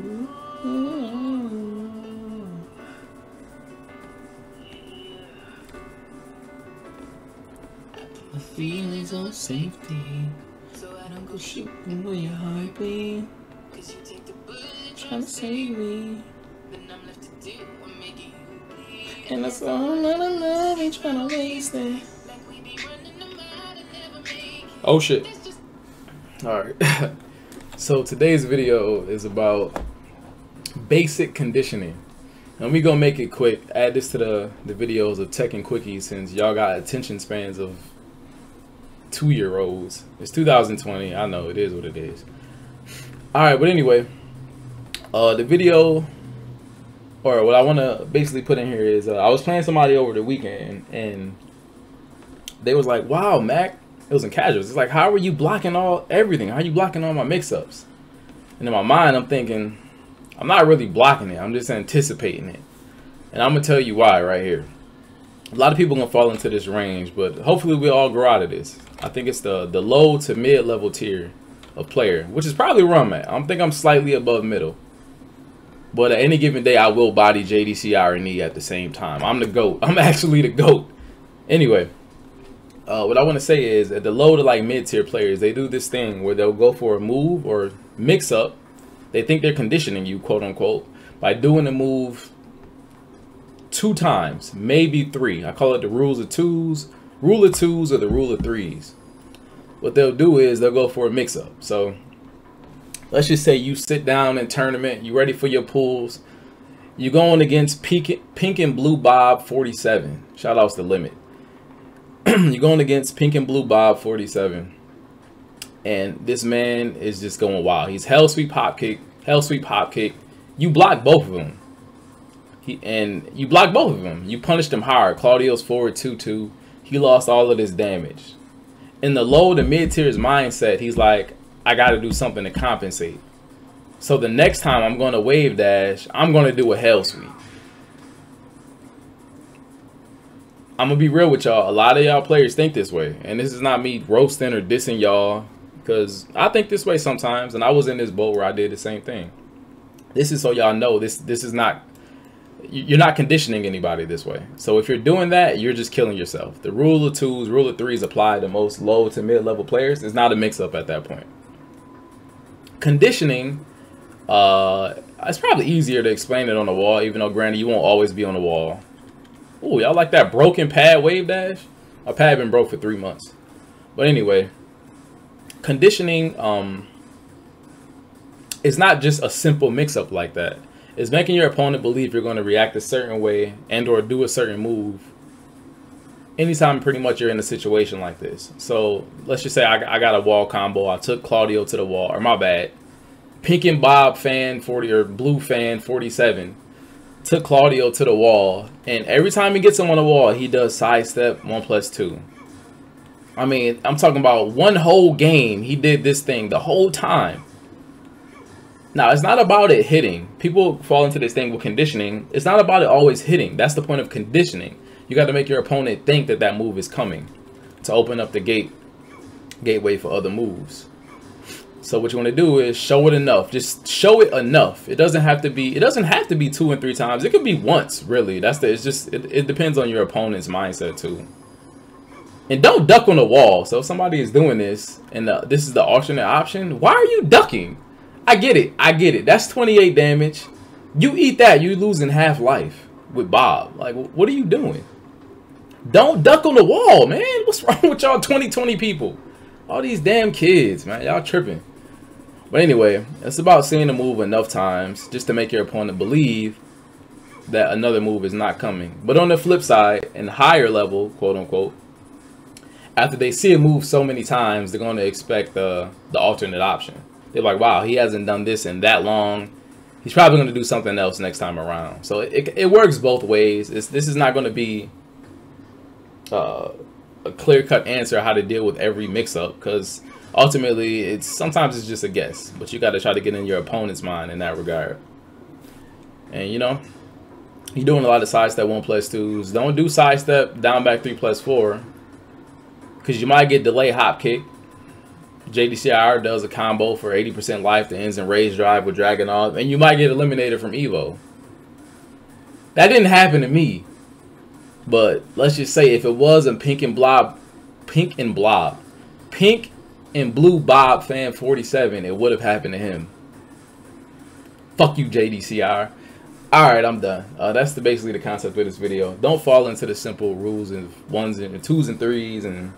Mm-hmm. The feelings of safety. So I don't go shooting where your heart bleed. Cause you take the bullet trying to save me. Then I'm left to do what making you bleed. And that's a whole lot of love, ain't trying to waste it. Like we be running them out and never make it. Oh shit. Alright. so today's video is about basic conditioning. And we gonna make it quick. Add this to the, the videos of Tekken quickies since y'all got attention spans of two year olds. It's 2020. I know it is what it is. Alright, but anyway, uh the video or what I wanna basically put in here is uh, I was playing somebody over the weekend and they was like, Wow, Mak, it was in casuals. It's like, how are you blocking all everything? How are you blocking all my mix-ups? And in my mind, I'm thinking, I'm not really blocking it. I'm just anticipating it. And I'm gonna tell you why right here. A lot of people gonna fall into this range, but hopefully we all grow out of this. I think it's the the low to mid level tier of player, which is probably where I'm at. I think I'm slightly above middle. But at any given day, I will body JDC and E at the same time. I'm the GOAT. I'm actually the GOAT. Anyway, uh, what I want to say is at the low to like mid tier players, they do this thing where they'll go for a move or mix up. They think they're conditioning you, quote unquote, by doing a move two times, maybe three. I call it the rules of twos, rule of twos, or the rule of threes. What they'll do is they'll go for a mix up. So let's just say you sit down in tournament, you ready for your pools. You're going against Pink, Pink and Blue Bob 47. Shout outs to Limit. you're going against Pink and Blue Bob 47. And this man is just going wild. He's hell sweep pop kick, hell sweep pop kick. You block both of them. He and you block both of them. You punished him hard. Claudio's forward 2-2. He lost all of this damage. In the low to mid tiers mindset, he's like, I gotta do something to compensate. So the next time I'm gonna wave dash, I'm gonna do a hell sweep. I'm gonna be real with y'all. A lot of y'all players think this way, and this is not me roasting or dissing y'all, because I think this way sometimes, and I was in this boat where I did the same thing. This is so y'all know this. This is not. you- You're not conditioning anybody this way. So if you're doing that, you're just killing yourself. The rule of twos, rule of threes apply to most low to mid level players. It's not a mix up at that point. Conditioning, uh, it's probably easier to explain it on the wall, even though granted you won't always be on the wall. Oh, y'all like that broken pad wave dash? My pad been broke for three months. But anyway, conditioning um is not just a simple mix-up like that. It's making your opponent believe you're going to react a certain way and or do a certain move anytime pretty much you're in a situation like this. So let's just say I, I got a wall combo. I took Claudio to the wall, or my bad. Pink and Bob fan 40 or blue fan 47 took Claudio to the wall, and every time he gets him on the wall, he does sidestep one plus two. I mean, I'm talking about one whole game. He did this thing the whole time. Now, it's not about it hitting. People fall into this thing with conditioning. It's not about it always hitting. That's the point of conditioning. You got to make your opponent think that that move is coming to open up the gate gateway for other moves. So what you want to do is show it enough. Just show it enough. It doesn't have to be. It doesn't have to be two and three times. It could be once. Really, that's the. It's just. It, it depends on your opponent's mindset too. And don't duck on the wall. So if somebody is doing this and uh, this is the alternate option, why are you ducking? I get it. I get it. That's 28 damage. You eat that, you losing half life with Bob. Like, what are you doing? Don't duck on the wall, man. What's wrong with y'all 2020 people? All these damn kids, man. Y'all tripping. But anyway, it's about seeing the move enough times just to make your opponent believe that another move is not coming. But on the flip side, in higher level, quote unquote, after they see a move so many times, they're going to expect the the alternate option. They're like, wow, he hasn't done this in that long. He's probably going to do something else next time around. So it, it works both ways. It's, this is not going to be uh, a clear cut answer how to deal with every mix up because ultimately it's sometimes it's just a guess, but you got to try to get in your opponent's mind in that regard. And you know, you're doing a lot of sidestep one plus twos. Don't do sidestep down back three plus four because you might get delay hop kick. JDCR does a combo for 80% life that ends in Rage Drive with Dragunov, and you might get eliminated from Evo. That didn't happen to me. But let's just say if it was a pink and blob, pink and blob, pink and blue Bob fan 47, it would have happened to him. Fuck you, JDCR. All right, I'm done. Uh, that's the basically the concept of this video. Don't fall into the simple rules of ones and twos and threes and